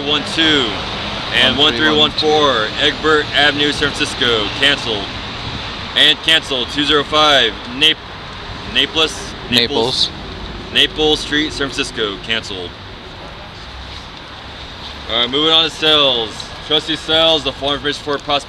One two and one three one four Egbert Avenue, San Francisco, canceled. And canceled. Two zero five Nap Naples Naples. Naples Street, San Francisco, canceled. All right, moving on to sales. Trustee sales. The form information for prospect.